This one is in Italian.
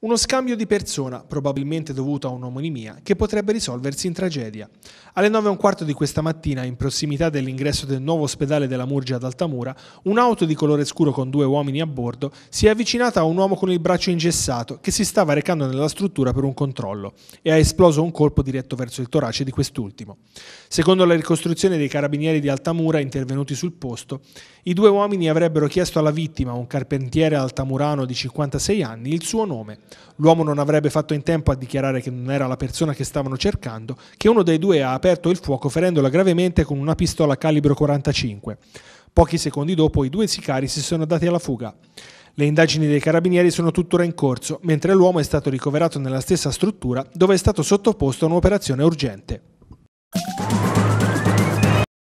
Uno scambio di persona, probabilmente dovuto a un'omonimia, che potrebbe risolversi in tragedia. Alle 9 e un quarto di questa mattina, in prossimità dell'ingresso del nuovo ospedale della Murgia ad Altamura, un'auto di colore scuro con due uomini a bordo si è avvicinata a un uomo con il braccio ingessato che si stava recando nella struttura per un controllo e ha esploso un colpo diretto verso il torace di quest'ultimo. Secondo la ricostruzione dei carabinieri di Altamura intervenuti sul posto, i due uomini avrebbero chiesto alla vittima, un carpentiere altamurano di 56 anni, il suo nome. L'uomo non avrebbe fatto in tempo a dichiarare che non era la persona che stavano cercando, che uno dei due ha aperto il fuoco ferendola gravemente con una pistola calibro 45. Pochi secondi dopo i due sicari si sono dati alla fuga. Le indagini dei carabinieri sono tuttora in corso, mentre l'uomo è stato ricoverato nella stessa struttura dove è stato sottoposto a un'operazione urgente.